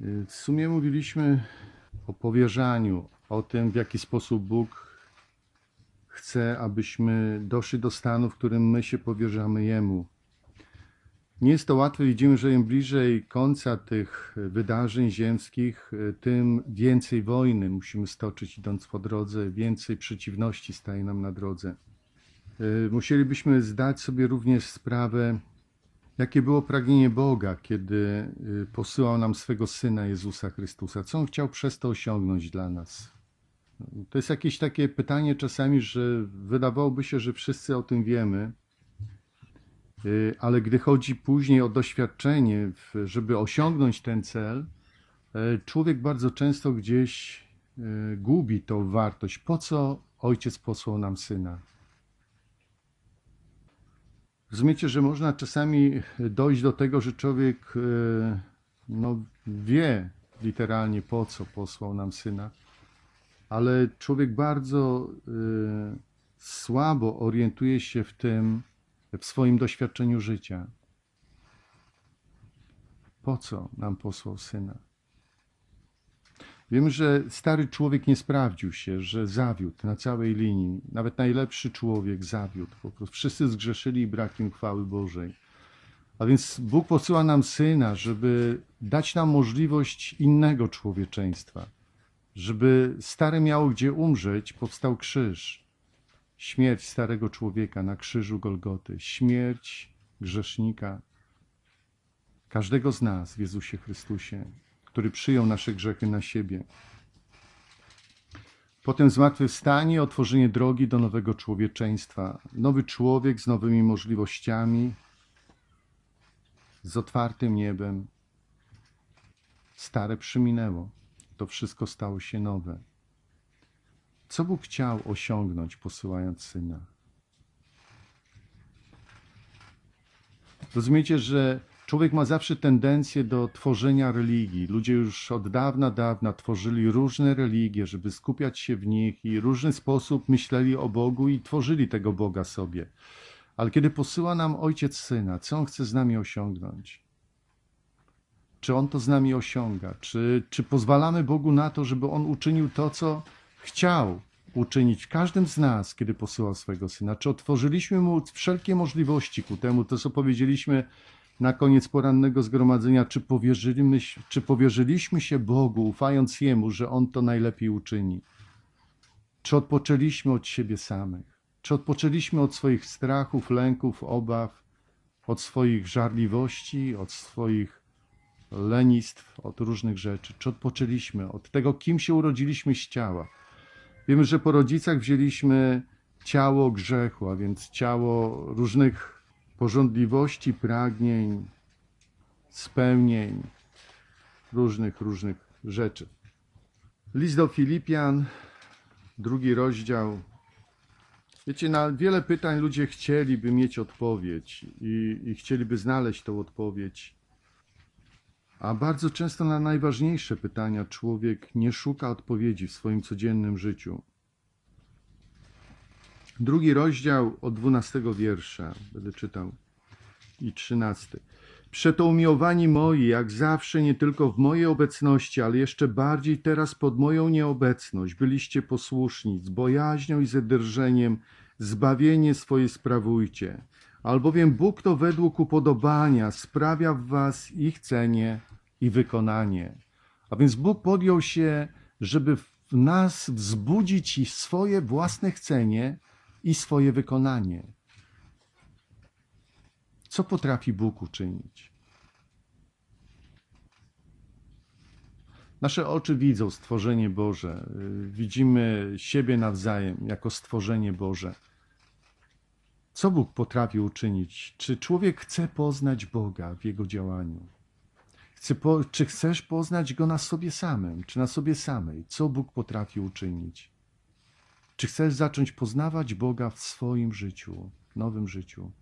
W sumie mówiliśmy o powierzaniu, o tym, w jaki sposób Bóg chce, abyśmy doszli do stanu, w którym my się powierzamy Jemu. Nie jest to łatwe, widzimy, że im bliżej końca tych wydarzeń ziemskich, tym więcej wojny musimy stoczyć idąc po drodze, więcej przeciwności staje nam na drodze. Musielibyśmy zdać sobie również sprawę, jakie było pragnienie Boga, kiedy y, posyłał nam swego Syna Jezusa Chrystusa. Co On chciał przez to osiągnąć dla nas? To jest jakieś takie pytanie czasami, że wydawałoby się, że wszyscy o tym wiemy, y, ale gdy chodzi później o doświadczenie, żeby osiągnąć ten cel, y, człowiek bardzo często gdzieś gubi tą wartość. Po co Ojciec posłał nam Syna? Rozumiecie, że można czasami dojść do tego, że człowiek e, no, wie literalnie po co posłał nam syna, ale człowiek bardzo e, słabo orientuje się w tym, w swoim doświadczeniu życia. Po co nam posłał syna? Wiemy, że stary człowiek nie sprawdził się, że zawiódł na całej linii. Nawet najlepszy człowiek zawiódł. Po prostu wszyscy zgrzeszyli i brak im chwały Bożej. A więc Bóg posyła nam syna, żeby dać nam możliwość innego człowieczeństwa. Żeby stare miało gdzie umrzeć, powstał krzyż. Śmierć starego człowieka na krzyżu Golgoty. Śmierć grzesznika. Każdego z nas w Jezusie Chrystusie który przyjął nasze grzechy na siebie. Potem zmartwychwstanie, otworzenie drogi do nowego człowieczeństwa. Nowy człowiek z nowymi możliwościami, z otwartym niebem. Stare przyminęło. To wszystko stało się nowe. Co Bóg chciał osiągnąć, posyłając syna? Rozumiecie, że człowiek ma zawsze tendencję do tworzenia religii. Ludzie już od dawna, dawna tworzyli różne religie, żeby skupiać się w nich i różny sposób myśleli o Bogu i tworzyli tego Boga sobie. Ale kiedy posyła nam Ojciec Syna, co On chce z nami osiągnąć? Czy On to z nami osiąga? Czy, czy pozwalamy Bogu na to, żeby On uczynił to, co chciał uczynić w każdym z nas, kiedy posyłał swojego Syna? Czy otworzyliśmy Mu wszelkie możliwości ku temu, to co powiedzieliśmy na koniec porannego zgromadzenia, czy powierzyliśmy, czy powierzyliśmy się Bogu, ufając Jemu, że On to najlepiej uczyni? Czy odpoczęliśmy od siebie samych? Czy odpoczęliśmy od swoich strachów, lęków, obaw, od swoich żarliwości, od swoich lenistw, od różnych rzeczy? Czy odpoczęliśmy od tego, kim się urodziliśmy z ciała? Wiemy, że po rodzicach wzięliśmy ciało grzechu, a więc ciało różnych pożądliwości, pragnień, spełnień, różnych, różnych rzeczy. List do Filipian, drugi rozdział. Wiecie, na wiele pytań ludzie chcieliby mieć odpowiedź i, i chcieliby znaleźć tą odpowiedź. A bardzo często na najważniejsze pytania człowiek nie szuka odpowiedzi w swoim codziennym życiu. Drugi rozdział od 12 wiersza będę czytał i 13. Przeto umiłowani moi, jak zawsze, nie tylko w mojej obecności, ale jeszcze bardziej teraz pod moją nieobecność, byliście posłuszni, z bojaźnią i ze drżeniem, zbawienie swoje sprawujcie. Albowiem Bóg to według upodobania sprawia w was i chcenie, i wykonanie. A więc Bóg podjął się, żeby w nas wzbudzić swoje własne chcenie i swoje wykonanie. Co potrafi Bóg uczynić? Nasze oczy widzą stworzenie Boże, widzimy siebie nawzajem jako stworzenie Boże. Co Bóg potrafi uczynić? Czy człowiek chce poznać Boga w jego działaniu? Chce po, czy chcesz poznać Go na sobie samym, czy na sobie samej? Co Bóg potrafi uczynić? Czy chcesz zacząć poznawać Boga w swoim życiu, nowym życiu?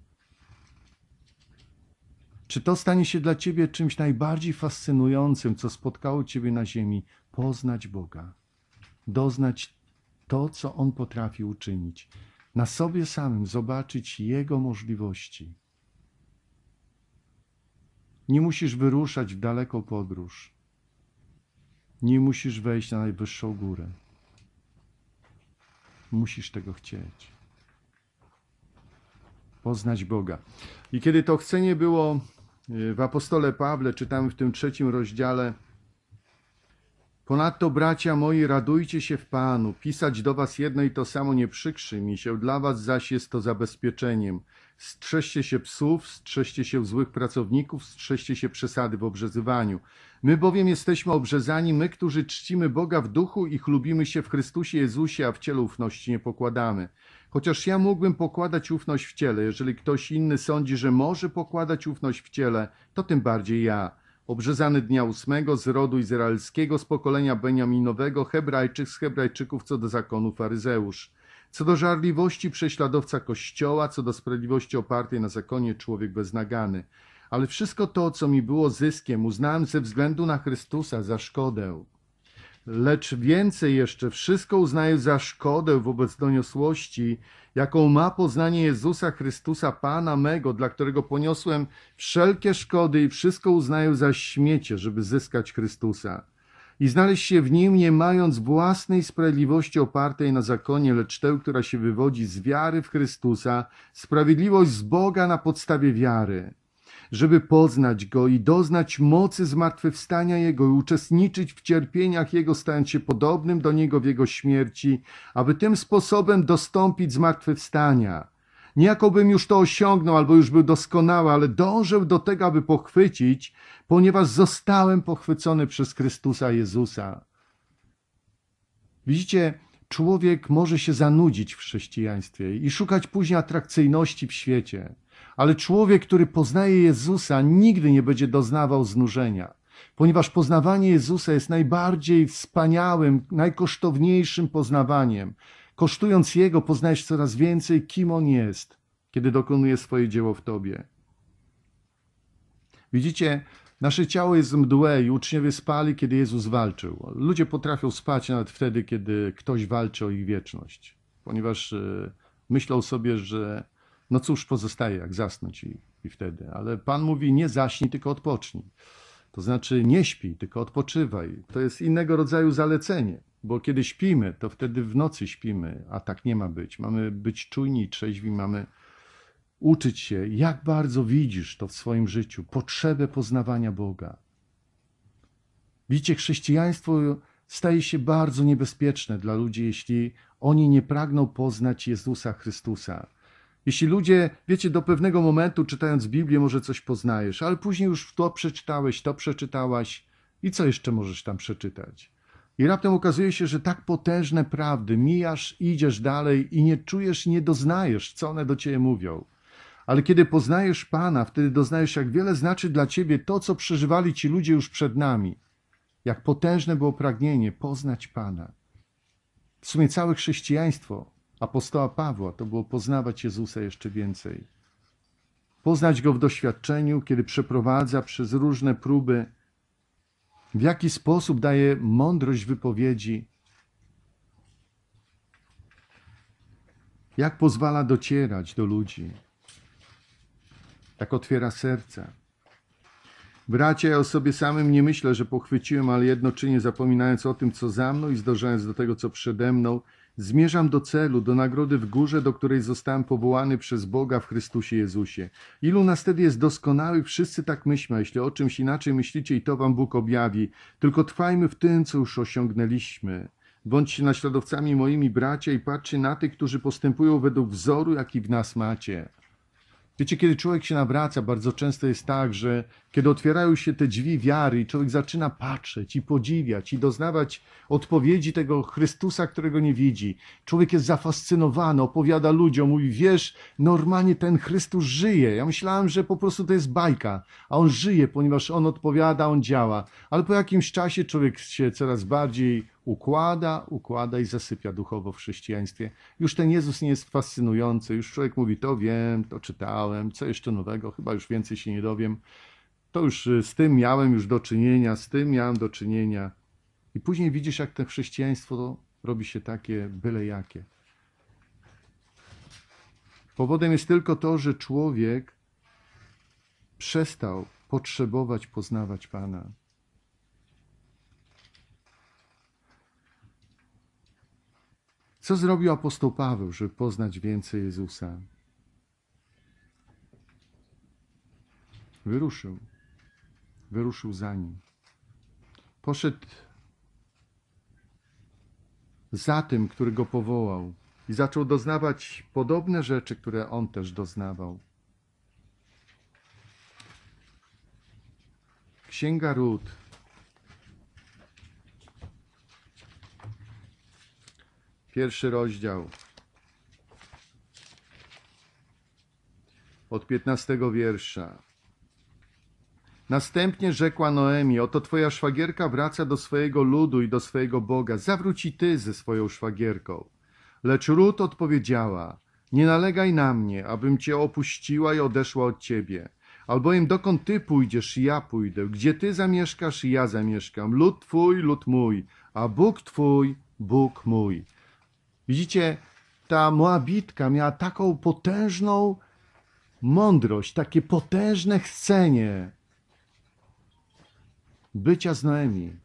Czy to stanie się dla Ciebie czymś najbardziej fascynującym, co spotkało Ciebie na ziemi? Poznać Boga, doznać to, co On potrafi uczynić, na sobie samym zobaczyć Jego możliwości. Nie musisz wyruszać w daleką podróż. Nie musisz wejść na najwyższą górę. Musisz tego chcieć. Poznać Boga. I kiedy to chcenie było y, w apostole Pawle, czytamy w tym trzecim rozdziale, Ponadto, bracia moi, radujcie się w Panu. Pisać do was jedno i to samo nie przykrzy mi się, dla was zaś jest to zabezpieczeniem. Strzeżcie się psów, strzeżcie się złych pracowników, strzeżcie się przesady w obrzezywaniu. My bowiem jesteśmy obrzezani, my, którzy czcimy Boga w duchu i chlubimy się w Chrystusie Jezusie, a w ciele ufności nie pokładamy. Chociaż ja mógłbym pokładać ufność w ciele, jeżeli ktoś inny sądzi, że może pokładać ufność w ciele, to tym bardziej ja obrzezany dnia ósmego z rodu izraelskiego, z pokolenia Beniaminowego, Hebrajczyk z Hebrajczyków co do zakonu faryzeusz. Co do żarliwości prześladowca Kościoła, co do sprawiedliwości opartej na zakonie człowiek beznagany. Ale wszystko to, co mi było zyskiem, uznałem ze względu na Chrystusa za szkodę. Lecz więcej jeszcze, wszystko uznaję za szkodę wobec doniosłości, jaką ma poznanie Jezusa Chrystusa, Pana mego, dla którego poniosłem wszelkie szkody i wszystko uznaję za śmiecie, żeby zyskać Chrystusa. I znaleźć się w Nim, nie mając własnej sprawiedliwości opartej na zakonie, lecz tę, która się wywodzi z wiary w Chrystusa, sprawiedliwość z Boga na podstawie wiary żeby poznać Go i doznać mocy zmartwychwstania Jego i uczestniczyć w cierpieniach Jego, stając się podobnym do Niego w Jego śmierci, aby tym sposobem dostąpić zmartwychwstania. Niejakobym już to osiągnął, albo już był doskonały, ale dążę do tego, aby pochwycić, ponieważ zostałem pochwycony przez Chrystusa Jezusa. Widzicie, człowiek może się zanudzić w chrześcijaństwie i szukać później atrakcyjności w świecie. Ale człowiek, który poznaje Jezusa, nigdy nie będzie doznawał znużenia, ponieważ poznawanie Jezusa jest najbardziej wspaniałym, najkosztowniejszym poznawaniem. Kosztując Jego, poznajesz coraz więcej, kim On jest, kiedy dokonuje swoje dzieło w Tobie. Widzicie, nasze ciało jest mdłe i uczniowie spali, kiedy Jezus walczył. Ludzie potrafią spać nawet wtedy, kiedy ktoś walczy o ich wieczność, ponieważ e, myślą sobie, że no cóż pozostaje, jak zasnąć i, i wtedy. Ale Pan mówi, nie zaśnij, tylko odpocznij. To znaczy nie śpi, tylko odpoczywaj. To jest innego rodzaju zalecenie, bo kiedy śpimy, to wtedy w nocy śpimy, a tak nie ma być. Mamy być czujni trzeźwi, mamy uczyć się, jak bardzo widzisz to w swoim życiu, potrzebę poznawania Boga. Widzicie, chrześcijaństwo staje się bardzo niebezpieczne dla ludzi, jeśli oni nie pragną poznać Jezusa Chrystusa. Jeśli ludzie, wiecie, do pewnego momentu czytając Biblię może coś poznajesz, ale później już to przeczytałeś, to przeczytałaś i co jeszcze możesz tam przeczytać? I raptem okazuje się, że tak potężne prawdy mijasz, idziesz dalej i nie czujesz, nie doznajesz, co one do ciebie mówią. Ale kiedy poznajesz Pana, wtedy doznajesz, jak wiele znaczy dla ciebie to, co przeżywali ci ludzie już przed nami. Jak potężne było pragnienie poznać Pana. W sumie całe chrześcijaństwo apostoła Pawła to było poznawać Jezusa jeszcze więcej. Poznać Go w doświadczeniu, kiedy przeprowadza przez różne próby, w jaki sposób daje mądrość wypowiedzi, jak pozwala docierać do ludzi, jak otwiera serca. Bracia, ja o sobie samym nie myślę, że pochwyciłem, ale jednocześnie zapominając o tym, co za mną i zdążając do tego, co przede mną, Zmierzam do celu, do nagrody w górze, do której zostałem powołany przez Boga w Chrystusie Jezusie. Ilu nas wtedy jest doskonałych, wszyscy tak myślmy. Jeśli o czymś inaczej myślicie, i to wam Bóg objawi. Tylko trwajmy w tym, co już osiągnęliśmy. Bądźcie naśladowcami moimi bracia i patrzcie na tych, którzy postępują według wzoru, jaki w nas macie. Wiecie, kiedy człowiek się nawraca, bardzo często jest tak, że kiedy otwierają się te drzwi wiary i człowiek zaczyna patrzeć i podziwiać i doznawać odpowiedzi tego Chrystusa, którego nie widzi, człowiek jest zafascynowany, opowiada ludziom, mówi, wiesz, normalnie ten Chrystus żyje. Ja myślałem, że po prostu to jest bajka, a on żyje, ponieważ on odpowiada, on działa. Ale po jakimś czasie człowiek się coraz bardziej układa, układa i zasypia duchowo w chrześcijaństwie. Już ten Jezus nie jest fascynujący, już człowiek mówi, to wiem, to czytałem, co jeszcze nowego, chyba już więcej się nie dowiem. To już y, z tym miałem już do czynienia, z tym miałem do czynienia. I później widzisz, jak to chrześcijaństwo robi się takie byle jakie. Powodem jest tylko to, że człowiek przestał potrzebować poznawać Pana. Co zrobił apostoł Paweł, żeby poznać więcej Jezusa? Wyruszył. Wyruszył za nim. Poszedł za tym, który go powołał i zaczął doznawać podobne rzeczy, które on też doznawał. Księga Ród. Pierwszy rozdział. Od piętnastego wiersza. Następnie rzekła Noemi: Oto twoja szwagierka wraca do swojego ludu i do swojego Boga. Zawróć i ty ze swoją szwagierką. Lecz Rut odpowiedziała: Nie nalegaj na mnie, abym cię opuściła i odeszła od ciebie. Albowiem dokąd ty pójdziesz, ja pójdę. Gdzie ty zamieszkasz, ja zamieszkam. Lud twój, lud mój, a Bóg twój, Bóg mój. Widzicie, ta Moabitka miała taką potężną mądrość, takie potężne chcenie bycia z Noemi.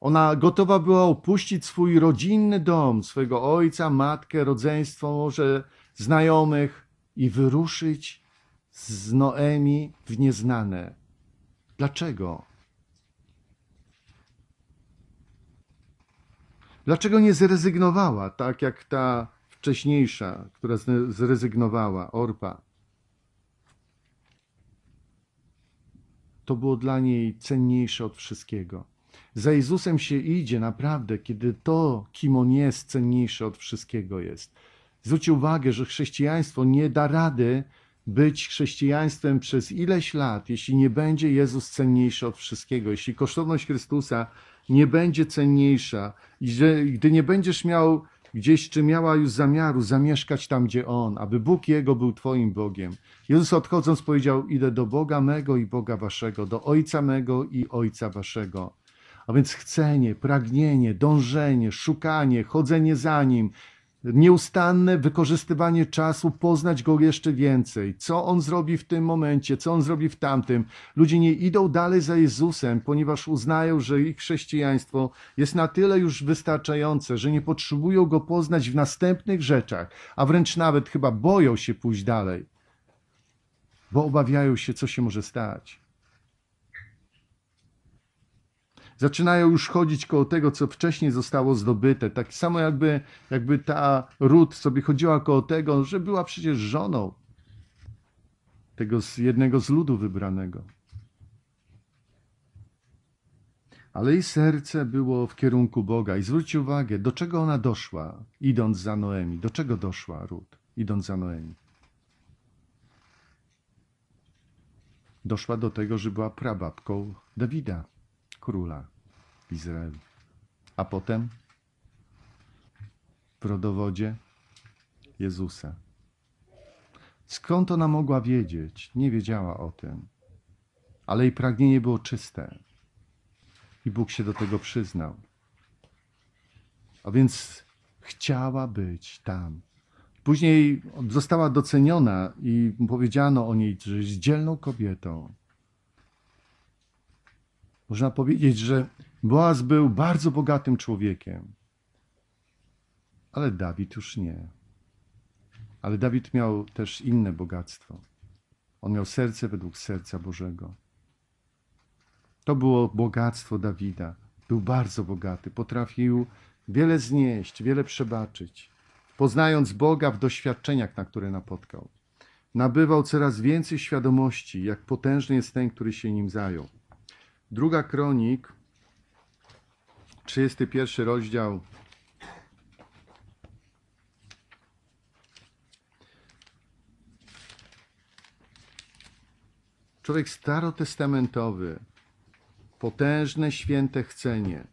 Ona gotowa była opuścić swój rodzinny dom, swojego ojca, matkę, rodzeństwo, może znajomych i wyruszyć z Noemi w nieznane. Dlaczego? Dlaczego nie zrezygnowała, tak jak ta wcześniejsza, która zrezygnowała, Orpa? To było dla niej cenniejsze od wszystkiego. Za Jezusem się idzie naprawdę, kiedy to, kim On jest, cenniejsze od wszystkiego jest. Zwróćcie uwagę, że chrześcijaństwo nie da rady być chrześcijaństwem przez ileś lat, jeśli nie będzie Jezus cenniejszy od wszystkiego, jeśli kosztowność Chrystusa nie będzie cenniejsza że gdy nie będziesz miał gdzieś, czy miała już zamiaru zamieszkać tam, gdzie On, aby Bóg Jego był Twoim Bogiem. Jezus odchodząc powiedział, idę do Boga mego i Boga Waszego, do Ojca mego i Ojca Waszego. A więc chcenie, pragnienie, dążenie, szukanie, chodzenie za Nim, nieustanne wykorzystywanie czasu, poznać Go jeszcze więcej. Co On zrobi w tym momencie, co On zrobi w tamtym. Ludzie nie idą dalej za Jezusem, ponieważ uznają, że ich chrześcijaństwo jest na tyle już wystarczające, że nie potrzebują Go poznać w następnych rzeczach, a wręcz nawet chyba boją się pójść dalej, bo obawiają się, co się może stać zaczynają już chodzić koło tego, co wcześniej zostało zdobyte. Tak samo jakby, jakby ta Ród sobie chodziła koło tego, że była przecież żoną tego z jednego z ludu wybranego. Ale jej serce było w kierunku Boga. I zwróćcie uwagę, do czego ona doszła, idąc za Noemi. Do czego doszła Ród, idąc za Noemi? Doszła do tego, że była prababką Dawida króla w Izraelu. A potem w rodowodzie Jezusa. Skąd ona mogła wiedzieć? Nie wiedziała o tym. Ale jej pragnienie było czyste. I Bóg się do tego przyznał. A więc chciała być tam. Później została doceniona i powiedziano o niej, że jest dzielną kobietą. Można powiedzieć, że Boaz był bardzo bogatym człowiekiem, ale Dawid już nie. Ale Dawid miał też inne bogactwo. On miał serce według serca Bożego. To było bogactwo Dawida. Był bardzo bogaty, potrafił wiele znieść, wiele przebaczyć. Poznając Boga w doświadczeniach, na które napotkał, nabywał coraz więcej świadomości, jak potężny jest ten, który się nim zajął. Druga kronik, 31 rozdział. Człowiek starotestamentowy, potężne, święte chcenie.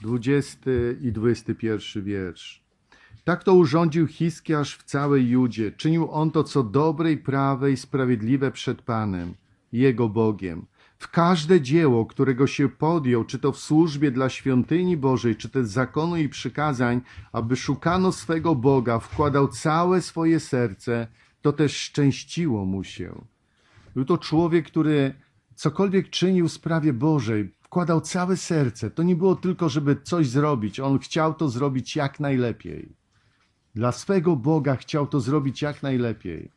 20 i 21 wiersz. Tak to urządził Hiskiasz w całej Judzie. Czynił on to, co dobre i prawe i sprawiedliwe przed Panem, Jego Bogiem. W każde dzieło, którego się podjął, czy to w służbie dla świątyni Bożej, czy też zakonu i przykazań, aby szukano swego Boga, wkładał całe swoje serce, to też szczęściło mu się. Był to człowiek, który cokolwiek czynił w sprawie Bożej, Wkładał całe serce. To nie było tylko, żeby coś zrobić. On chciał to zrobić jak najlepiej. Dla swego Boga chciał to zrobić jak najlepiej.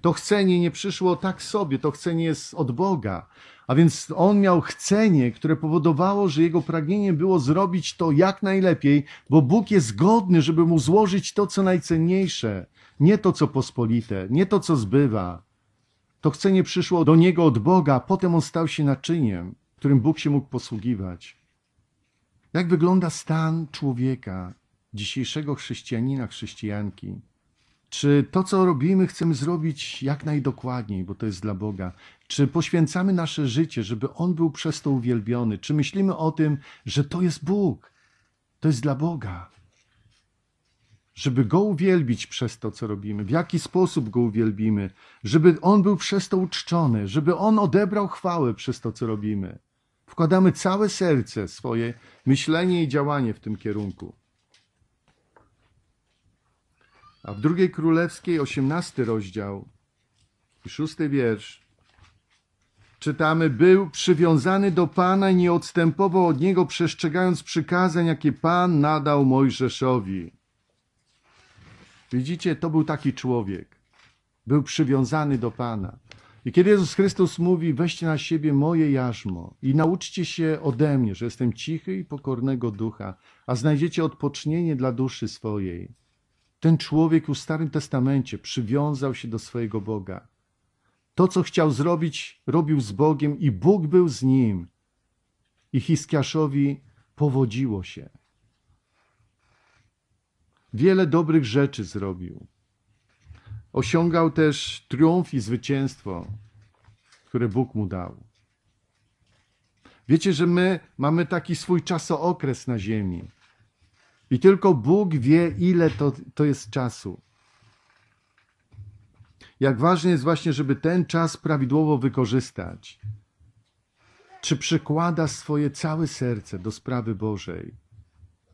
To chcenie nie przyszło tak sobie, to chcenie jest od Boga. A więc on miał chcenie, które powodowało, że jego pragnieniem było zrobić to jak najlepiej, bo Bóg jest godny, żeby mu złożyć to, co najcenniejsze, nie to, co pospolite, nie to, co zbywa. To chcenie przyszło do niego od Boga, potem on stał się naczyniem, którym Bóg się mógł posługiwać. Jak wygląda stan człowieka, dzisiejszego chrześcijanina, chrześcijanki? Czy to, co robimy, chcemy zrobić jak najdokładniej, bo to jest dla Boga? Czy poświęcamy nasze życie, żeby On był przez to uwielbiony? Czy myślimy o tym, że to jest Bóg? To jest dla Boga. Żeby Go uwielbić przez to, co robimy, w jaki sposób Go uwielbimy, żeby On był przez to uczczony, żeby On odebrał chwałę przez to, co robimy. Wkładamy całe serce, swoje myślenie i działanie w tym kierunku. A w drugiej królewskiej, osiemnasty rozdział i szósty wiersz, czytamy: Był przywiązany do Pana i nie odstępował od niego, przestrzegając przykazań, jakie Pan nadał Mojżeszowi. Widzicie, to był taki człowiek. Był przywiązany do Pana. I kiedy Jezus Chrystus mówi: Weźcie na siebie moje jarzmo i nauczcie się ode mnie, że jestem cichy i pokornego ducha, a znajdziecie odpocznienie dla duszy swojej. Ten człowiek w Starym Testamencie przywiązał się do swojego Boga. To, co chciał zrobić, robił z Bogiem i Bóg był z nim. I Hiskiaszowi powodziło się. Wiele dobrych rzeczy zrobił. Osiągał też triumf i zwycięstwo, które Bóg mu dał. Wiecie, że my mamy taki swój czasookres na ziemi. I tylko Bóg wie, ile to, to jest czasu. Jak ważne jest właśnie, żeby ten czas prawidłowo wykorzystać. Czy przykłada swoje całe serce do sprawy Bożej?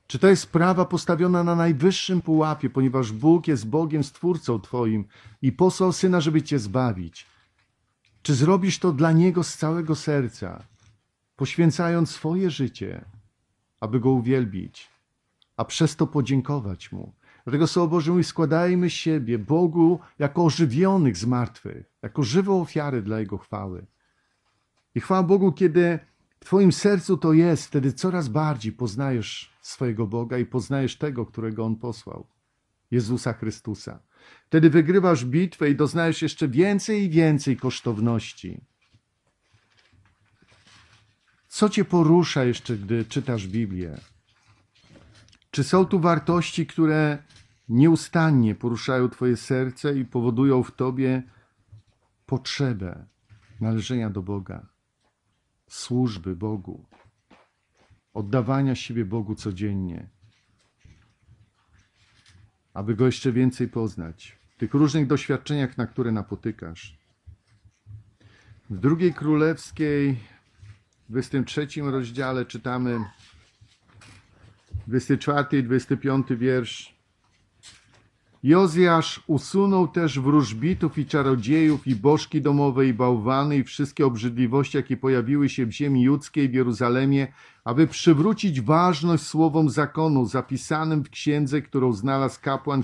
Czy to jest sprawa postawiona na najwyższym pułapie, ponieważ Bóg jest Bogiem Stwórcą Twoim i posłał Syna, żeby Cię zbawić? Czy zrobisz to dla Niego z całego serca, poświęcając swoje życie, aby Go uwielbić? A przez to podziękować Mu. Dlatego Słowo Boże mówi, składajmy siebie Bogu jako ożywionych z martwych, jako żywą ofiarę dla Jego chwały. I chwała Bogu, kiedy w Twoim sercu to jest, wtedy coraz bardziej poznajesz swojego Boga i poznajesz tego, którego On posłał, Jezusa Chrystusa. Wtedy wygrywasz bitwę i doznajesz jeszcze więcej i więcej kosztowności. Co Cię porusza jeszcze, gdy czytasz Biblię? Czy są tu wartości, które nieustannie poruszają Twoje serce i powodują w Tobie potrzebę należenia do Boga, służby Bogu, oddawania siebie Bogu codziennie, aby Go jeszcze więcej poznać, w tych różnych doświadczeniach, na które napotykasz. W drugiej królewskiej, w 23 rozdziale czytamy 24 i 25 wiersz. Jozjasz usunął też wróżbitów i czarodziejów i bożki domowe i bałwany i wszystkie obrzydliwości, jakie pojawiły się w ziemi judzkiej w Jeruzalemie, aby przywrócić ważność słowom zakonu zapisanym w księdze, którą znalazł kapłan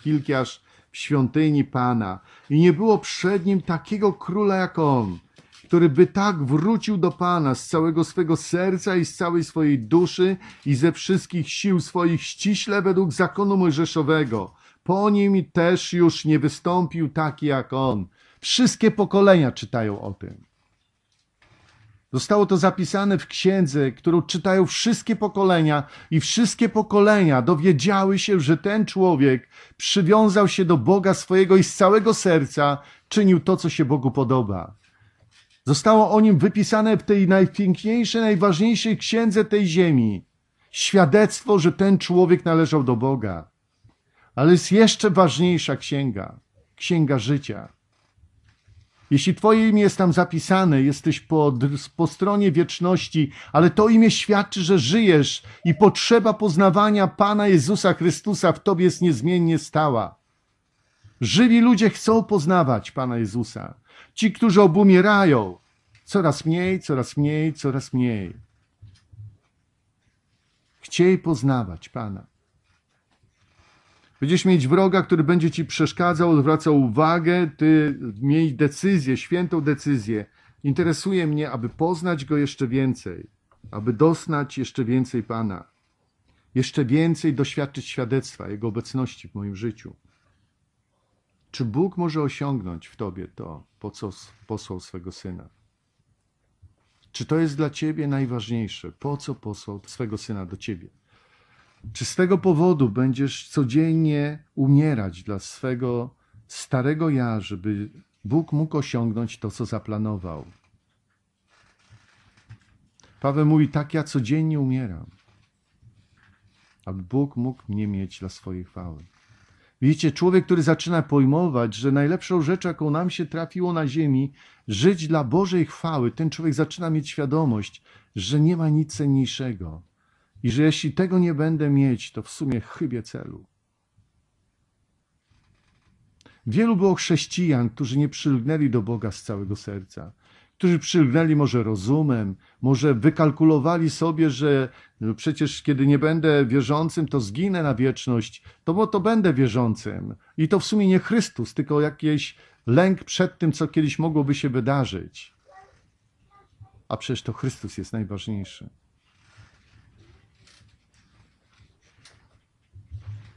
Hilkiasz w świątyni Pana. I nie było przed nim takiego króla jak on, który by tak wrócił do Pana z całego swego serca i z całej swojej duszy i ze wszystkich sił swoich ściśle według zakonu mojżeszowego. Po nim też już nie wystąpił taki jak on. Wszystkie pokolenia czytają o tym. Zostało to zapisane w księdze, którą czytają wszystkie pokolenia, i wszystkie pokolenia dowiedziały się, że ten człowiek przywiązał się do Boga swojego i z całego serca czynił to, co się Bogu podoba. Zostało o nim wypisane w tej najpiękniejszej, najważniejszej księdze tej ziemi. Świadectwo, że ten człowiek należał do Boga. Ale jest jeszcze ważniejsza księga księga życia. Jeśli Twoje imię jest tam zapisane, jesteś po, po stronie wieczności, ale to imię świadczy, że żyjesz i potrzeba poznawania Pana Jezusa Chrystusa w Tobie jest niezmiennie stała. Żywi ludzie chcą poznawać Pana Jezusa. Ci, którzy obumierają, Coraz mniej, coraz mniej, coraz mniej. Chciej poznawać Pana. Będziesz mieć wroga, który będzie ci przeszkadzał, odwracał uwagę, ty miej decyzję, świętą decyzję. Interesuje mnie, aby poznać Go jeszcze więcej, aby doznać jeszcze więcej Pana, jeszcze więcej doświadczyć świadectwa Jego obecności w moim życiu. Czy Bóg może osiągnąć w Tobie to, po co posłał swego Syna? Czy to jest dla Ciebie najważniejsze? Po co posłał swego Syna do Ciebie? Czy z tego powodu będziesz codziennie umierać dla swego starego ja, żeby Bóg mógł osiągnąć to, co zaplanował? Paweł mówi: Tak, ja codziennie umieram, aby Bóg mógł mnie mieć dla swojej chwały. Widzicie, człowiek, który zaczyna pojmować, że najlepszą rzeczą, jaką nam się trafiło na ziemi, żyć dla Bożej chwały, ten człowiek zaczyna mieć świadomość, że nie ma nic cenniejszego i że jeśli tego nie będę mieć, to w sumie chybię celu. Wielu było chrześcijan, którzy nie przylgnęli do Boga z całego serca, którzy przylgnęli może rozumem, może wykalkulowali sobie, że no przecież kiedy nie będę wierzącym, to zginę na wieczność, to bo to będę wierzącym. I to w sumie nie Chrystus, tylko jakiś lęk przed tym, co kiedyś mogłoby się wydarzyć. A przecież to Chrystus jest najważniejszy.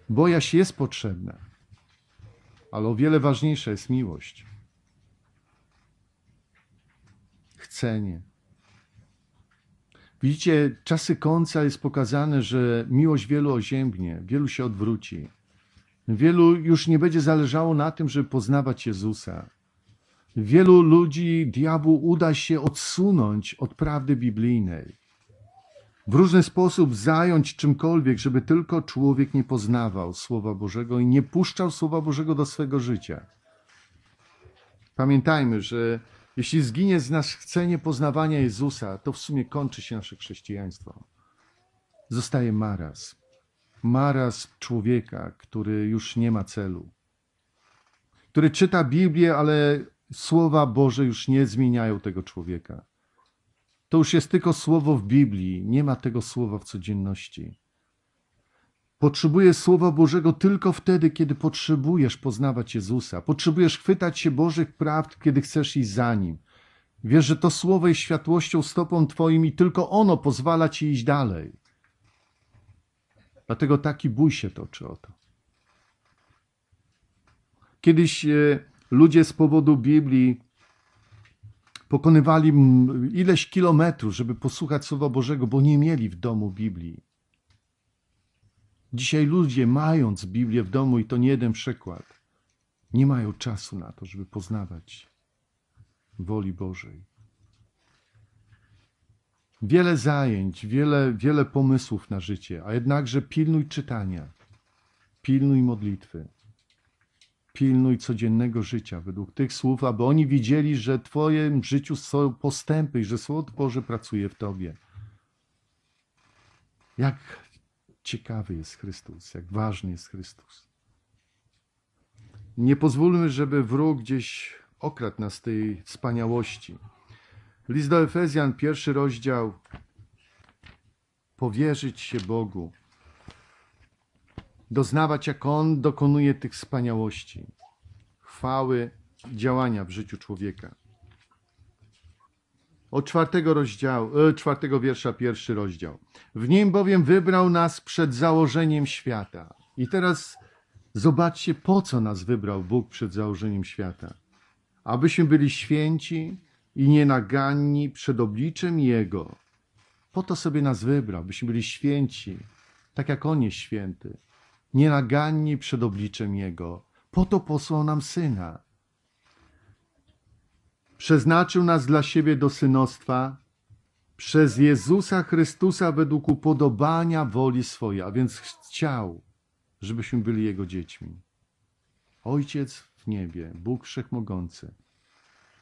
Bojaźń jest potrzebna, ale o wiele ważniejsza jest miłość. Chcenie. Widzicie, czasy końca jest pokazane, że miłość wielu oziębnie, wielu się odwróci. Wielu już nie będzie zależało na tym, żeby poznawać Jezusa. Wielu ludzi diabłu uda się odsunąć od prawdy biblijnej w różny sposób zająć czymkolwiek, żeby tylko człowiek nie poznawał Słowa Bożego i nie puszczał Słowa Bożego do swego życia. Pamiętajmy, że jeśli zginie z nas chcenie poznawania Jezusa, to w sumie kończy się nasze chrześcijaństwo. Zostaje maraz. Maraz człowieka, który już nie ma celu. Który czyta Biblię, ale Słowa Boże już nie zmieniają tego człowieka. To już jest tylko słowo w Biblii, nie ma tego słowa w codzienności. Potrzebujesz Słowa Bożego tylko wtedy, kiedy potrzebujesz poznawać Jezusa. Potrzebujesz chwytać się Bożych prawd, kiedy chcesz iść za Nim. Wiesz, że to Słowo jest światłością stopą Twoim i tylko ono pozwala Ci iść dalej. Dlatego taki bój się toczy o to. Kiedyś e, ludzie z powodu Biblii pokonywali ileś kilometrów, żeby posłuchać Słowa Bożego, bo nie mieli w domu Biblii. Dzisiaj ludzie, mając Biblię w domu, i to nie jeden przykład, nie mają czasu na to, żeby poznawać woli Bożej. Wiele zajęć, wiele, wiele pomysłów na życie, a jednakże pilnuj czytania, pilnuj modlitwy pilnuj codziennego życia według tych słów, aby oni widzieli, że w Twoim życiu są postępy i że Słowo Boże pracuje w Tobie. Jak ciekawy jest Chrystus, jak ważny jest Chrystus. Nie pozwólmy, żeby wróg gdzieś okradł nas tej wspaniałości. List do Efezjan, pierwszy rozdział. Powierzyć się Bogu doznawać, jak On dokonuje tych wspaniałości, chwały, działania w życiu człowieka. Od czwartego rozdziału, e, czwartego wiersza, pierwszy rozdział. W nim bowiem wybrał nas przed założeniem świata. I teraz zobaczcie, po co nas wybrał Bóg przed założeniem świata. Abyśmy byli święci i nienaganni przed obliczem Jego. Po to sobie nas wybrał, byśmy byli święci, tak jak On jest święty nienaganni przed obliczem Jego. Po to posłał nam Syna. Przeznaczył nas dla siebie do synostwa przez Jezusa Chrystusa według upodobania woli swojej, a więc chciał, żebyśmy byli Jego dziećmi. Ojciec w niebie, Bóg Wszechmogący,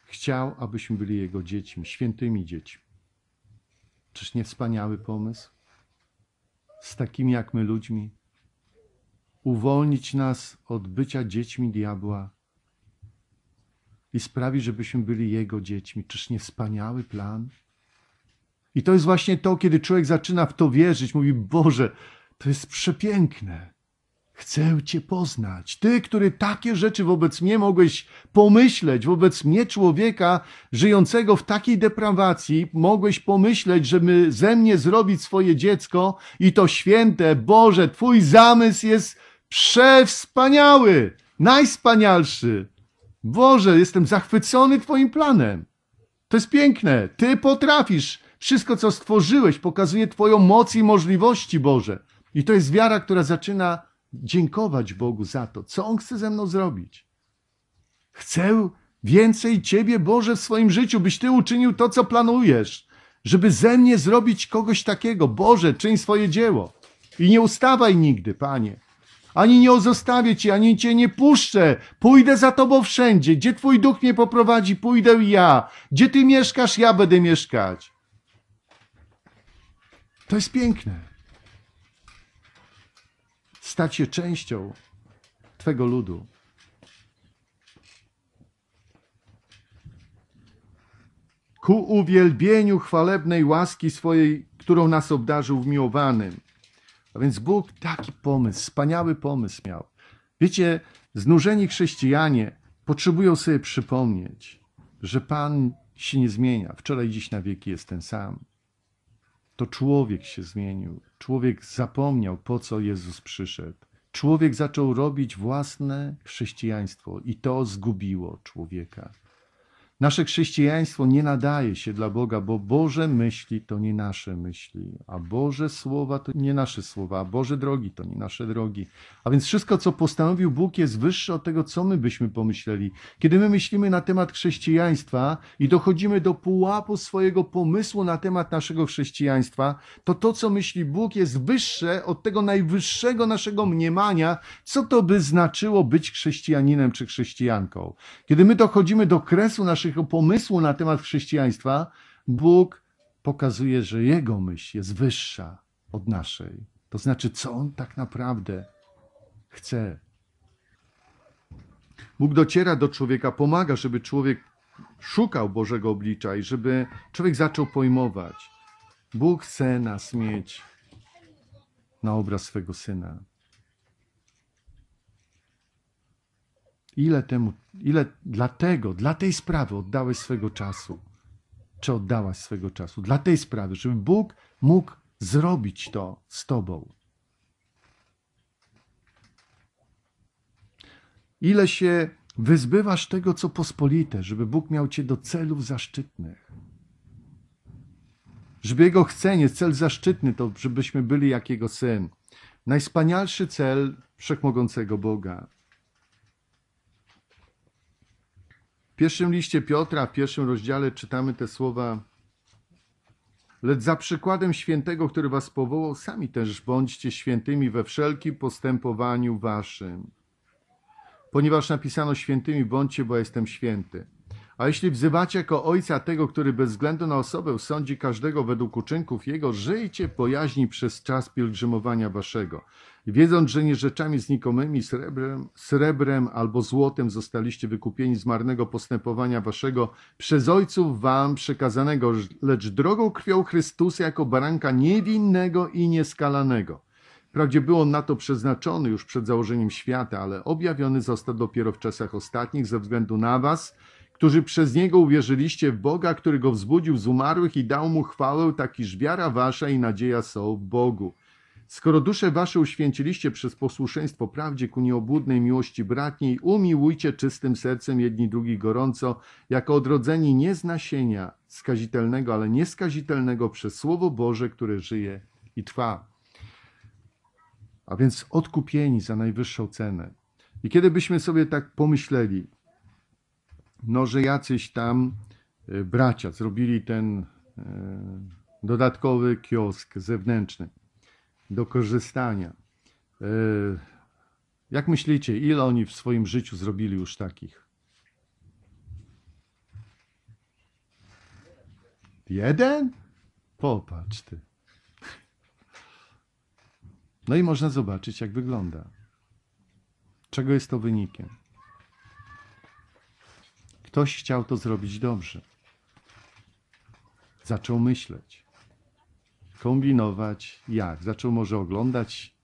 chciał, abyśmy byli Jego dziećmi, świętymi dziećmi. Czyż nie wspaniały pomysł? Z takimi jak my ludźmi, uwolnić nas od bycia dziećmi diabła i sprawi, żebyśmy byli Jego dziećmi. Czyż nie wspaniały plan? I to jest właśnie to, kiedy człowiek zaczyna w to wierzyć, mówi: Boże, to jest przepiękne. Chcę Cię poznać. Ty, który takie rzeczy wobec mnie mogłeś pomyśleć, wobec mnie, człowieka żyjącego w takiej deprawacji, mogłeś pomyśleć, żeby ze mnie zrobić swoje dziecko i to święte. Boże, Twój zamysł jest przewspaniały, najspanialszy. Boże, jestem zachwycony Twoim planem. To jest piękne. Ty potrafisz. Wszystko, co stworzyłeś, pokazuje Twoją moc i możliwości, Boże. I to jest wiara, która zaczyna dziękować Bogu za to, co On chce ze mną zrobić. Chcę więcej Ciebie, Boże, w swoim życiu, byś Ty uczynił to, co planujesz, żeby ze mnie zrobić kogoś takiego. Boże, czyń swoje dzieło. I nie ustawaj nigdy, Panie. Ani nie zostawię Cię, ani Cię nie puszczę. Pójdę za Tobą wszędzie. Gdzie Twój duch mnie poprowadzi, pójdę ja. Gdzie Ty mieszkasz, ja będę mieszkać. To jest piękne. Stać się częścią Twego ludu. Ku uwielbieniu chwalebnej łaski swojej, którą nas obdarzył w miłowanym. A więc Bóg taki pomysł, wspaniały pomysł miał. Wiecie, znużeni chrześcijanie potrzebują sobie przypomnieć, że Pan się nie zmienia. Wczoraj, dziś na wieki jest ten sam. To człowiek się zmienił. Człowiek zapomniał, po co Jezus przyszedł. Człowiek zaczął robić własne chrześcijaństwo i to zgubiło człowieka. Nasze chrześcijaństwo nie nadaje się dla Boga, bo Boże myśli to nie nasze myśli, a Boże słowa to nie nasze słowa, a Boże drogi to nie nasze drogi. A więc wszystko, co postanowił Bóg, jest wyższe od tego, co my byśmy pomyśleli. Kiedy my myślimy na temat chrześcijaństwa i dochodzimy do pułapu swojego pomysłu na temat naszego chrześcijaństwa, to to, co myśli Bóg, jest wyższe od tego najwyższego naszego mniemania, co to by znaczyło być chrześcijaninem czy chrześcijanką. Kiedy my dochodzimy do kresu naszego pomysłu na temat chrześcijaństwa, Bóg pokazuje, że Jego myśl jest wyższa od naszej. To znaczy, co On tak naprawdę chce. Bóg dociera do człowieka, pomaga, żeby człowiek szukał Bożego oblicza i żeby człowiek zaczął pojmować. Bóg chce nas mieć na obraz swego syna. Ile temu, ile dlatego, dla tej sprawy oddałeś swego czasu? Czy oddałaś swego czasu? Dla tej sprawy, żeby Bóg mógł zrobić to z tobą. Ile się wyzbywasz tego, co pospolite, żeby Bóg miał cię do celów zaszczytnych. Żeby Jego chcenie, cel zaszczytny, to żebyśmy byli jak Jego Syn. Najwspanialszy cel Wszechmogącego Boga. W pierwszym liście Piotra, w pierwszym rozdziale czytamy te słowa Lecz za przykładem świętego, który was powołał, sami też bądźcie świętymi we wszelkim postępowaniu waszym. Ponieważ napisano świętymi bądźcie, bo jestem święty. A jeśli wzywacie jako ojca tego, który bez względu na osobę sądzi każdego według uczynków jego, żyjcie w bojaźni przez czas pielgrzymowania waszego. Wiedząc, że nie rzeczami znikomymi, srebrem, srebrem albo złotem zostaliście wykupieni z marnego postępowania waszego przez ojców wam przekazanego, lecz drogą krwią Chrystusa jako baranka niewinnego i nieskalanego. Wprawdzie był on na to przeznaczony już przed założeniem świata, ale objawiony został dopiero w czasach ostatnich ze względu na was, którzy przez niego uwierzyliście w Boga, który go wzbudził z umarłych i dał mu chwałę, takiż wiara wasza i nadzieja są w Bogu. Skoro dusze wasze uświęciliście przez posłuszeństwo prawdzie ku nieobłudnej miłości bratniej, umiłujcie czystym sercem jedni drugich gorąco, jako odrodzeni nie z nasienia skazitelnego, ale nieskazitelnego przez Słowo Boże, które żyje i trwa. A więc odkupieni za najwyższą cenę. I kiedy byśmy sobie tak pomyśleli, no, że jacyś tam y, bracia zrobili ten y, dodatkowy kiosk zewnętrzny do korzystania. Y, Jak myślicie, ile oni w swoim życiu zrobili już takich? Jeden? Popatrz ty. No i można zobaczyć, jak wygląda. Czego jest to wynikiem? Ktoś chciał to zrobić dobrze. Zaczął myśleć, kombinować, jak. Zaczął może oglądać,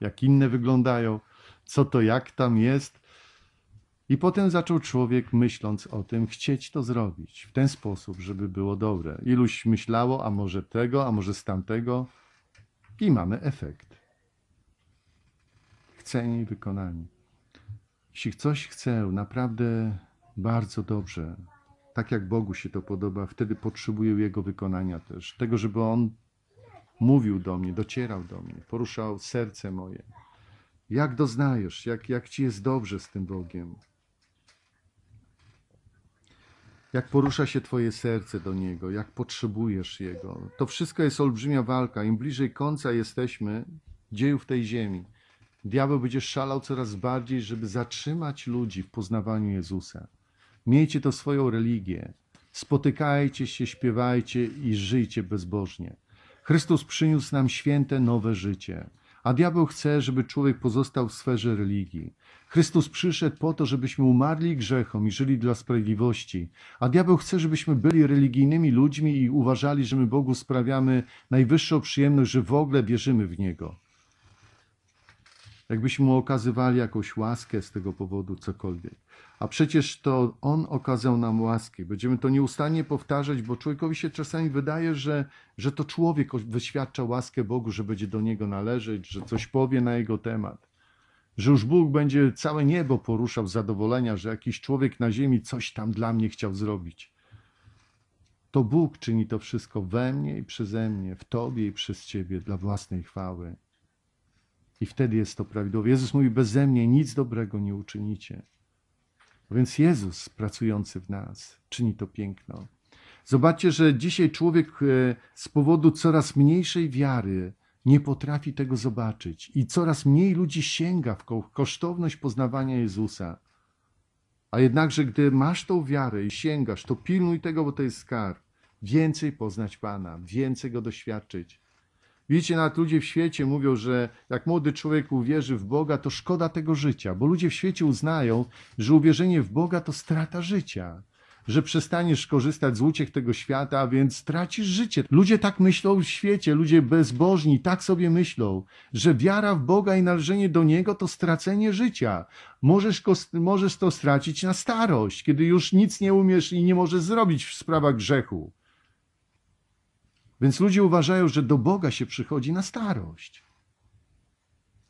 jak inne wyglądają, co to, jak tam jest. I potem zaczął człowiek, myśląc o tym, chcieć to zrobić w ten sposób, żeby było dobre. Iluś myślało, a może tego, a może z tamtego, i mamy efekt. Chcenie i wykonanie. Jeśli ktoś chce naprawdę bardzo dobrze, tak jak Bogu się to podoba, wtedy potrzebuję Jego wykonania też. Tego, żeby On mówił do mnie, docierał do mnie, poruszał serce moje. Jak doznajesz, jak, jak Ci jest dobrze z tym Bogiem. Jak porusza się Twoje serce do Niego, jak potrzebujesz Jego. To wszystko jest olbrzymia walka. Im bliżej końca jesteśmy dziejów tej ziemi, diabeł będzie szalał coraz bardziej, żeby zatrzymać ludzi w poznawaniu Jezusa. Miejcie to swoją religię. Spotykajcie się, śpiewajcie i żyjcie bezbożnie. Chrystus przyniósł nam święte nowe życie, a diabeł chce, żeby człowiek pozostał w sferze religii. Chrystus przyszedł po to, żebyśmy umarli grzechom i żyli dla sprawiedliwości, a diabeł chce, żebyśmy byli religijnymi ludźmi i uważali, że my Bogu sprawiamy najwyższą przyjemność, że w ogóle wierzymy w Niego. Jakbyśmy mu okazywali jakąś łaskę z tego powodu, cokolwiek. A przecież to On okazał nam łaskę. Będziemy to nieustannie powtarzać, bo człowiekowi się czasami wydaje, że, że to człowiek wyświadcza łaskę Bogu, że będzie do Niego należeć, że coś powie na Jego temat. Że już Bóg będzie całe niebo poruszał z zadowolenia, że jakiś człowiek na ziemi coś tam dla mnie chciał zrobić. To Bóg czyni to wszystko we mnie i przeze mnie, w Tobie i przez Ciebie dla własnej chwały. I wtedy jest to prawidłowe. Jezus mówi, beze mnie nic dobrego nie uczynicie. Więc Jezus pracujący w nas czyni to piękno. Zobaczcie, że dzisiaj człowiek e, z powodu coraz mniejszej wiary nie potrafi tego zobaczyć i coraz mniej ludzi sięga w kosztowność poznawania Jezusa. A jednakże, gdy masz tą wiarę i sięgasz, to pilnuj tego, bo to jest skarb. Więcej poznać Pana, więcej go doświadczyć. Widzicie, nawet ludzie w świecie mówią, że jak młody człowiek uwierzy w Boga, to szkoda tego życia, bo ludzie w świecie uznają, że uwierzenie w Boga to strata życia, że przestaniesz korzystać z uciech tego świata, a więc stracisz życie. Ludzie tak myślą w świecie, ludzie bezbożni tak sobie myślą, że wiara w Boga i należenie do Niego to stracenie życia. Możesz, możesz to stracić na starość, kiedy już nic nie umiesz i nie możesz zrobić w sprawach grzechu. Więc ludzie uważają, że do Boga się przychodzi na starość.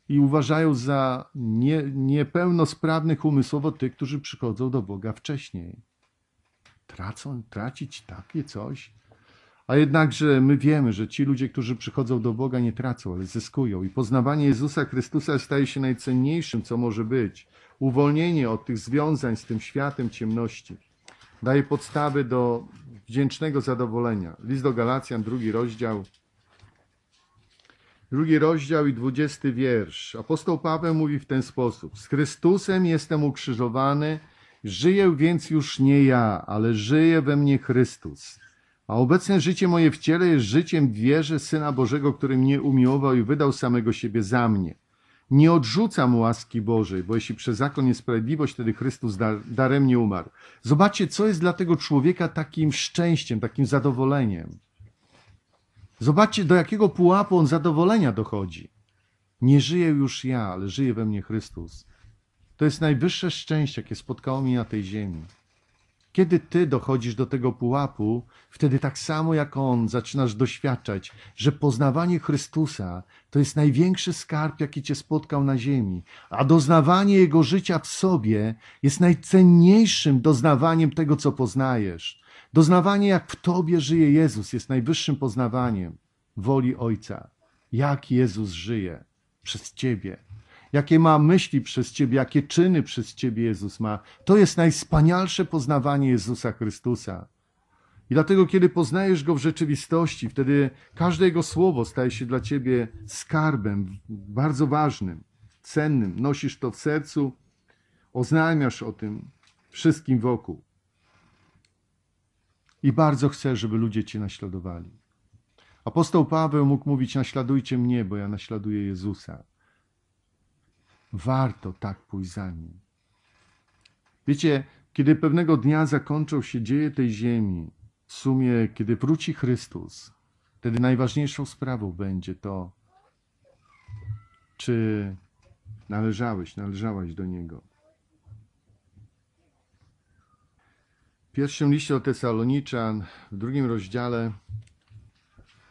I uważają za nie, niepełnosprawnych umysłowo tych, którzy przychodzą do Boga wcześniej. Tracą, tracić takie coś. A jednakże my wiemy, że ci ludzie, którzy przychodzą do Boga, nie tracą, ale zyskują. I poznawanie Jezusa Chrystusa staje się najcenniejszym, co może być. Uwolnienie od tych związań z tym światem ciemności daje podstawy do wdzięcznego zadowolenia. List do Galacjan, drugi rozdział. Drugi rozdział i dwudziesty wiersz. Apostoł Paweł mówi w ten sposób. Z Chrystusem jestem ukrzyżowany, żyję więc już nie ja, ale żyje we mnie Chrystus. A obecne życie moje w ciele jest życiem wierze Syna Bożego, który mnie umiłował i wydał samego siebie za mnie. Nie odrzucam łaski Bożej, bo jeśli przez zakon jest wtedy Chrystus dar, darem nie umarł. Zobaczcie, co jest dla tego człowieka takim szczęściem, takim zadowoleniem. Zobaczcie, do jakiego pułapu on zadowolenia dochodzi. Nie żyję już ja, ale żyje we mnie Chrystus. To jest najwyższe szczęście, jakie spotkało mnie na tej ziemi. Kiedy ty dochodzisz do tego pułapu, wtedy tak samo jak on zaczynasz doświadczać, że poznawanie Chrystusa to jest największy skarb, jaki cię spotkał na ziemi, a doznawanie Jego życia w sobie jest najcenniejszym doznawaniem tego, co poznajesz. Doznawanie, jak w tobie żyje Jezus, jest najwyższym poznawaniem woli Ojca. Jak Jezus żyje przez ciebie jakie ma myśli przez Ciebie, jakie czyny przez Ciebie Jezus ma. To jest najwspanialsze poznawanie Jezusa Chrystusa. I dlatego, kiedy poznajesz Go w rzeczywistości, wtedy każde Jego słowo staje się dla Ciebie skarbem bardzo ważnym, cennym. Nosisz to w sercu, oznajmiasz o tym wszystkim wokół. I bardzo chcesz, żeby ludzie Cię naśladowali. Apostoł Paweł mógł mówić: Naśladujcie mnie, bo ja naśladuję Jezusa. Warto tak pójść za nim. Wiecie, Kiedy pewnego dnia zakończą się dzieje tej ziemi, w sumie, kiedy wróci Chrystus, wtedy najważniejszą sprawą będzie to, czy należałeś, należałaś do Niego. W pierwszym liście do Tesaloniczan, w drugim rozdziale,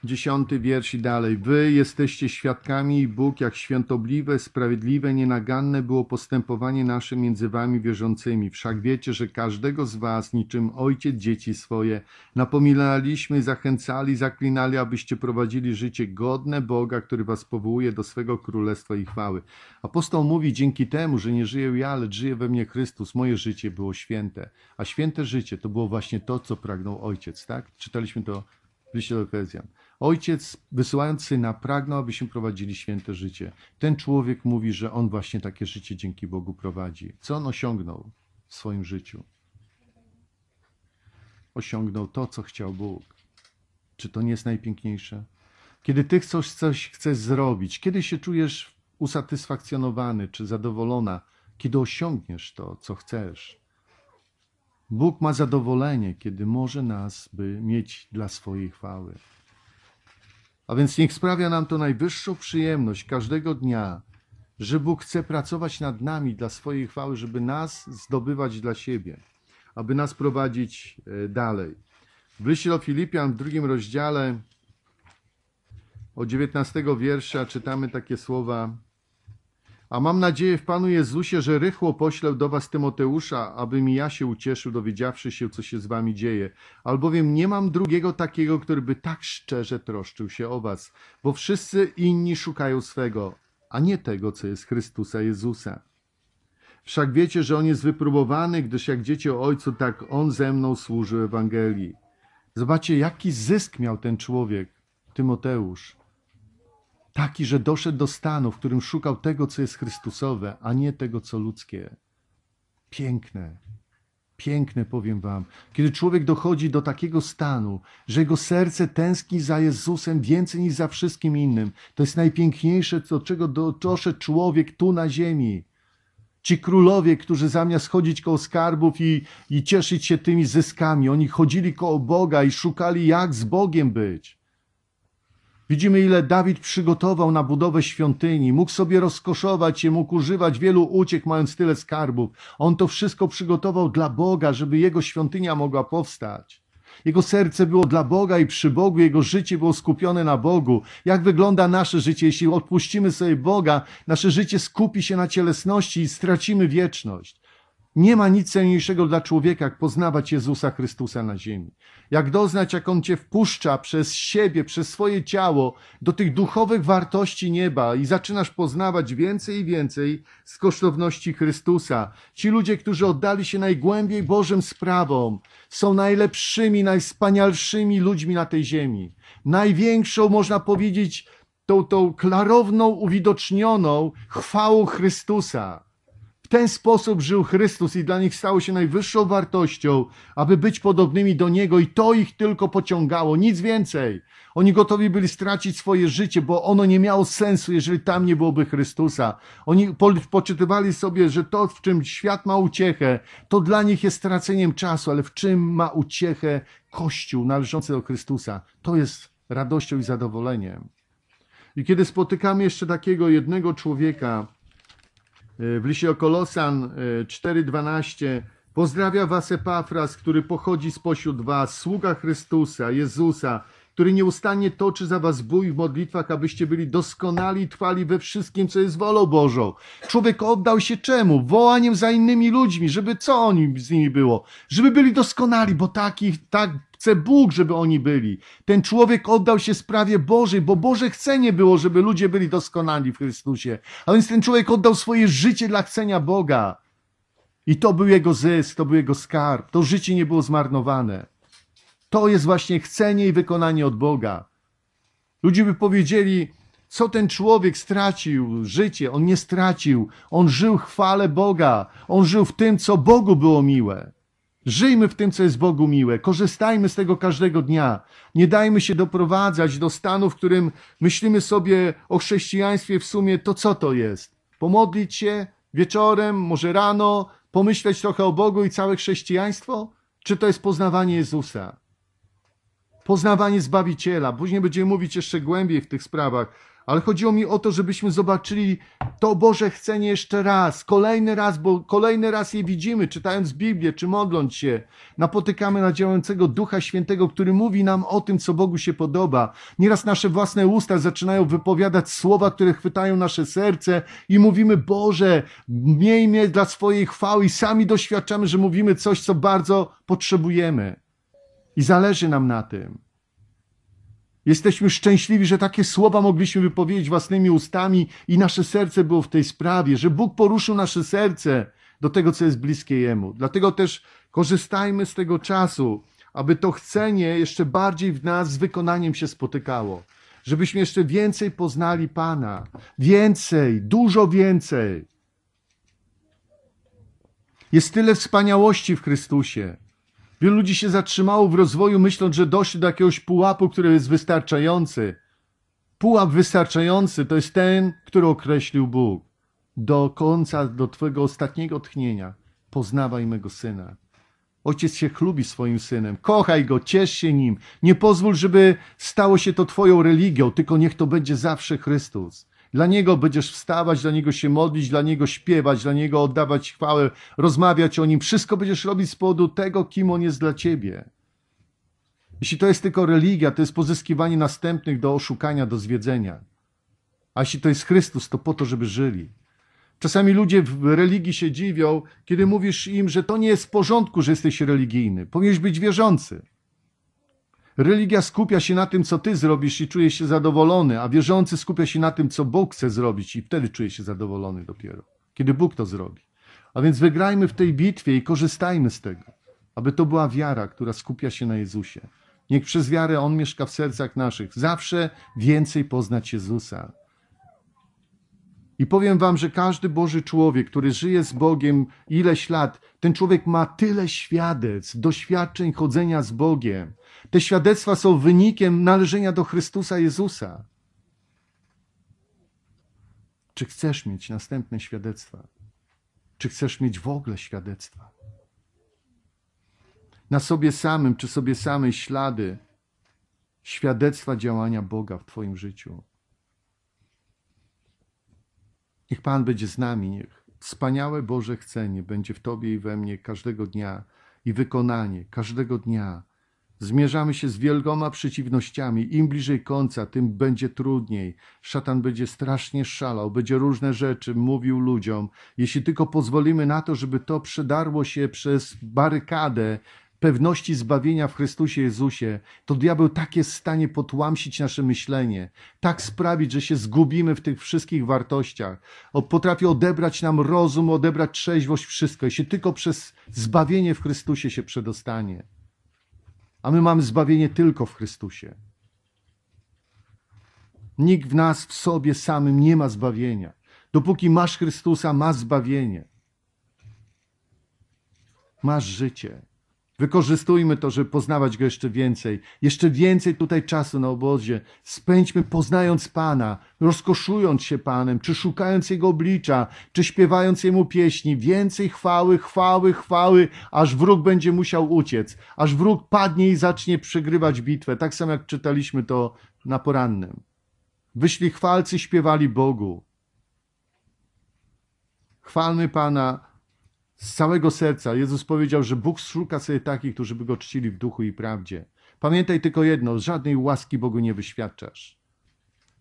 dziesiąty wiersz i dalej. Wy jesteście świadkami i Bóg, jak świętobliwe, sprawiedliwe, nienaganne było postępowanie nasze między wami wierzącymi. Wszak wiecie, że każdego z was, niczym ojciec dzieci swoje, napominaliśmy, zachęcali, zaklinali, abyście prowadzili życie godne Boga, który was powołuje do swego królestwa i chwały. Apostoł mówi, dzięki temu, że nie żyję ja, lecz żyje we mnie Chrystus, moje życie było święte. A święte życie to było właśnie to, co pragnął ojciec, tak? Czytaliśmy to w liście do Efezjan. Ojciec, wysyłając syna, pragnął, abyśmy prowadzili święte życie. Ten człowiek mówi, że on właśnie takie życie dzięki Bogu prowadzi. Co on osiągnął w swoim życiu? Osiągnął to, co chciał Bóg. Czy to nie jest najpiękniejsze? Kiedy ty coś, coś chcesz zrobić, kiedy się czujesz usatysfakcjonowany czy zadowolona, kiedy osiągniesz to, co chcesz. Bóg ma zadowolenie, kiedy może nas by mieć dla swojej chwały. A więc niech sprawia nam to najwyższą przyjemność każdego dnia, że Bóg chce pracować nad nami dla swojej chwały, żeby nas zdobywać dla siebie, aby nas prowadzić e, dalej. W liście do Filipian w drugim rozdziale od 19 wiersza czytamy takie słowa a mam nadzieję w Panu Jezusie, że rychło poślę do was Tymoteusza, aby mi ja się ucieszył, dowiedziawszy się, co się z wami dzieje. Albowiem nie mam drugiego takiego, który by tak szczerze troszczył się o was, bo wszyscy inni szukają swego, a nie tego, co jest Chrystusa Jezusa. Wszak wiecie, że On jest wypróbowany, gdyż jak dzieci o Ojcu, tak On ze mną służył Ewangelii. Zobaczcie, jaki zysk miał ten człowiek, Tymoteusz taki, że doszedł do stanu, w którym szukał tego, co jest Chrystusowe, a nie tego, co ludzkie. Piękne, piękne powiem wam. Kiedy człowiek dochodzi do takiego stanu, że jego serce tęskni za Jezusem więcej niż za wszystkim innym, to jest najpiękniejsze, do czego doszedł człowiek tu na ziemi. Ci królowie, którzy zamiast chodzić koło skarbów i, i cieszyć się tymi zyskami, oni chodzili koło Boga i szukali, jak z Bogiem być. Widzimy, ile Dawid przygotował na budowę świątyni. Mógł sobie rozkoszować się, mógł używać wielu uciek, mając tyle skarbów. On to wszystko przygotował dla Boga, żeby jego świątynia mogła powstać. Jego serce było dla Boga i przy Bogu, jego życie było skupione na Bogu. Jak wygląda nasze życie? Jeśli odpuścimy sobie Boga, nasze życie skupi się na cielesności i stracimy wieczność. Nie ma nic cenniejszego dla człowieka, jak poznawać Jezusa Chrystusa na ziemi. Jak doznać, jak On cię wpuszcza przez siebie, przez swoje ciało do tych duchowych wartości nieba i zaczynasz poznawać więcej i więcej z kosztowności Chrystusa. Ci ludzie, którzy oddali się najgłębiej Bożym sprawom, są najlepszymi, najwspanialszymi ludźmi na tej ziemi. Największą, można powiedzieć, tą, tą klarowną, uwidocznioną chwałą Chrystusa ten sposób żył Chrystus i dla nich stało się najwyższą wartością, aby być podobnymi do Niego i to ich tylko pociągało, nic więcej. Oni gotowi byli stracić swoje życie, bo ono nie miało sensu, jeżeli tam nie byłoby Chrystusa. Oni poczytywali sobie, że to, w czym świat ma uciechę, to dla nich jest straceniem czasu, ale w czym ma uciechę Kościół należący do Chrystusa, to jest radością i zadowoleniem. I kiedy spotykamy jeszcze takiego jednego człowieka, w liście o Kolosan 4:12 e, Pozdrawia was Epafras, który pochodzi spośród was, sługa Chrystusa, Jezusa, który nieustannie toczy za was bój w modlitwach, abyście byli doskonali i trwali we wszystkim, co jest wolą Bożą. Człowiek oddał się czemu? Wołaniem za innymi ludźmi, żeby co oni z nimi było? Żeby byli doskonali, bo takich, tak chce Bóg, żeby oni byli. Ten człowiek oddał się sprawie Bożej, bo Boże chcenie było, żeby ludzie byli doskonali w Chrystusie. A więc ten człowiek oddał swoje życie dla chcenia Boga. I to był jego zysk, to był jego skarb. To życie nie było zmarnowane. To jest właśnie chcenie i wykonanie od Boga. Ludzie by powiedzieli, co ten człowiek stracił życie. On nie stracił. On żył chwale Boga. On żył w tym, co Bogu było miłe. Żyjmy w tym, co jest Bogu miłe. Korzystajmy z tego każdego dnia. Nie dajmy się doprowadzać do stanu, w którym myślimy sobie o chrześcijaństwie w sumie to co to jest. Pomodlić się wieczorem, może rano, pomyśleć trochę o Bogu i całe chrześcijaństwo? Czy to jest poznawanie Jezusa? Poznawanie Zbawiciela. Później będziemy mówić jeszcze głębiej w tych sprawach, ale chodziło mi o to, żebyśmy zobaczyli to Boże chcenie jeszcze raz, kolejny raz, bo kolejny raz je widzimy, czytając Biblię czy modląc się. Napotykamy na działającego Ducha Świętego, który mówi nam o tym, co Bogu się podoba. Nieraz nasze własne usta zaczynają wypowiadać słowa, które chwytają nasze serce i mówimy, Boże, miej mnie dla swojej chwały i sami doświadczamy, że mówimy coś, co bardzo potrzebujemy. I zależy nam na tym. Jesteśmy szczęśliwi, że takie słowa mogliśmy wypowiedzieć własnymi ustami i nasze serce było w tej sprawie, że Bóg poruszył nasze serce do tego, co jest bliskie Jemu. Dlatego też korzystajmy z tego czasu, aby to chcenie jeszcze bardziej w nas z wykonaniem się spotykało. Żebyśmy jeszcze więcej poznali Pana. Więcej, dużo więcej. Jest tyle wspaniałości w Chrystusie. Wielu ludzi się zatrzymało w rozwoju, myśląc, że doszli do jakiegoś pułapu, który jest wystarczający. Pułap wystarczający to jest ten, który określił Bóg. Do końca, do Twojego ostatniego tchnienia poznawaj mego syna. Ojciec się chlubi swoim synem. Kochaj go, ciesz się nim. Nie pozwól, żeby stało się to Twoją religią, tylko niech to będzie zawsze Chrystus. Dla Niego będziesz wstawać, dla Niego się modlić, dla Niego śpiewać, dla Niego oddawać chwałę, rozmawiać o Nim. Wszystko będziesz robić z powodu tego, kim On jest dla Ciebie. Jeśli to jest tylko religia, to jest pozyskiwanie następnych do oszukania, do zwiedzenia. A jeśli to jest Chrystus, to po to, żeby żyli. Czasami ludzie w religii się dziwią, kiedy mówisz im, że to nie jest w porządku, że jesteś religijny. Powinieneś być wierzący. Religia skupia się na tym, co ty zrobisz i czuje się zadowolony, a wierzący skupia się na tym, co Bóg chce zrobić i wtedy czuje się zadowolony dopiero, kiedy Bóg to zrobi. A więc wygrajmy w tej bitwie i korzystajmy z tego, aby to była wiara, która skupia się na Jezusie. Niech przez wiarę On mieszka w sercach naszych. Zawsze więcej poznać Jezusa. I powiem wam, że każdy Boży człowiek, który żyje z Bogiem ileś lat, ten człowiek ma tyle świadectw, doświadczeń chodzenia z Bogiem. Te świadectwa są wynikiem należenia do Chrystusa Jezusa. Czy chcesz mieć następne świadectwa? Czy chcesz mieć w ogóle świadectwa? Na sobie samym, czy sobie samej ślady świadectwa działania Boga w Twoim życiu. Niech Pan będzie z nami, niech wspaniałe Boże chcenie będzie w Tobie i we mnie każdego dnia i wykonanie każdego dnia. Zmierzamy się z wielkoma przeciwnościami. Im bliżej końca, tym będzie trudniej. Szatan będzie strasznie szalał, będzie różne rzeczy mówił ludziom. Jeśli tylko pozwolimy na to, żeby to przedarło się przez barykadę pewności zbawienia w Chrystusie Jezusie, to diabeł tak jest w stanie potłamsić nasze myślenie, tak sprawić, że się zgubimy w tych wszystkich wartościach. Potrafi odebrać nam rozum, odebrać trzeźwość, wszystko, jeśli tylko przez zbawienie w Chrystusie się przedostanie. A my mamy zbawienie tylko w Chrystusie. Nikt w nas w sobie samym nie ma zbawienia. Dopóki masz Chrystusa, masz zbawienie. Masz życie. Wykorzystujmy to, żeby poznawać Go jeszcze więcej. Jeszcze więcej tutaj czasu na obozie. Spędźmy poznając Pana, rozkoszując się Panem, czy szukając Jego oblicza, czy śpiewając Jemu pieśni. Więcej chwały, chwały, chwały, aż wróg będzie musiał uciec. Aż wróg padnie i zacznie przegrywać bitwę. Tak samo jak czytaliśmy to na porannym. Wyśli chwalcy śpiewali Bogu. Chwalmy Pana z całego serca. Jezus powiedział, że Bóg szuka sobie takich, którzy by go czcili w duchu i prawdzie. Pamiętaj tylko jedno: żadnej łaski Bogu nie wyświadczasz,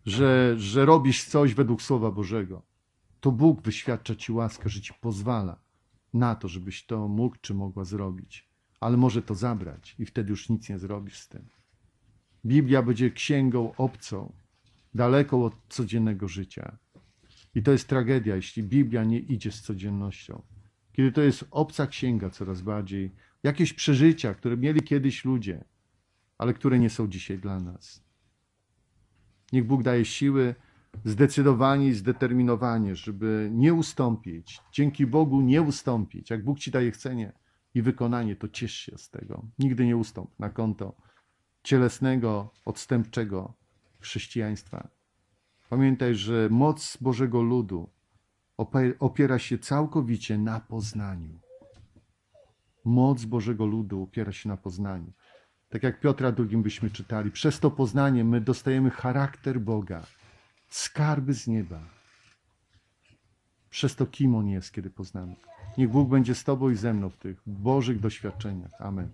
że, że robisz coś według Słowa Bożego. To Bóg wyświadcza ci łaskę, że ci pozwala na to, żebyś to mógł czy mogła zrobić. Ale może to zabrać i wtedy już nic nie zrobisz z tym. Biblia będzie księgą obcą, daleką od codziennego życia. I to jest tragedia, jeśli Biblia nie idzie z codziennością kiedy to jest obca księga coraz bardziej, jakieś przeżycia, które mieli kiedyś ludzie, ale które nie są dzisiaj dla nas. Niech Bóg daje siły, zdecydowanie i zdeterminowanie, żeby nie ustąpić. Dzięki Bogu nie ustąpić. Jak Bóg ci daje chcenie i wykonanie, to ciesz się z tego. Nigdy nie ustąp na konto cielesnego, odstępczego chrześcijaństwa. Pamiętaj, że moc Bożego ludu opiera się całkowicie na poznaniu. Moc Bożego ludu opiera się na poznaniu. Tak jak Piotra drugim byśmy czytali, przez to poznanie my dostajemy charakter Boga, skarby z nieba. Przez to, kim On jest, kiedy poznamy. Niech Bóg będzie z Tobą i ze mną w tych Bożych doświadczeniach. Amen.